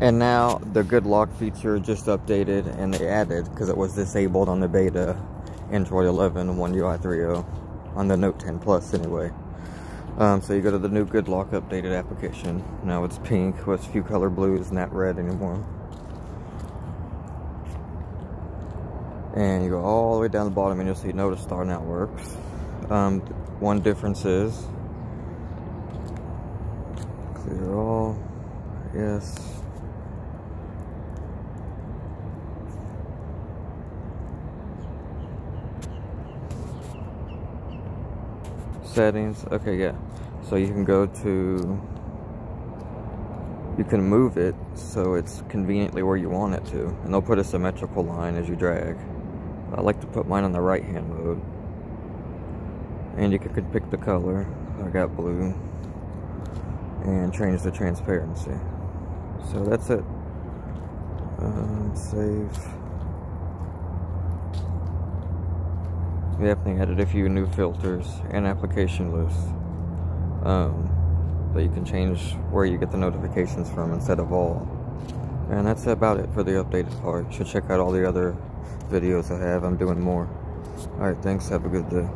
And now the good lock feature just updated and they added, because it was disabled on the beta Android 11 One UI 3.0 on the Note 10 Plus anyway. Um, so you go to the new good lock updated application. Now it's pink with a few color blues, not red anymore. And you go all the way down the bottom and you'll see NotiStar now works. Um, one difference is clear all, yes. Settings. Okay yeah. So you can go to you can move it so it's conveniently where you want it to. And they'll put a symmetrical line as you drag. I like to put mine on the right hand mode. And you can pick the color. I got blue. And change the transparency. So that's it. Um, save We definitely added a few new filters and application lists. Um, but you can change where you get the notifications from instead of all. And that's about it for the updated part. You should check out all the other videos I have. I'm doing more. Alright, thanks. Have a good day.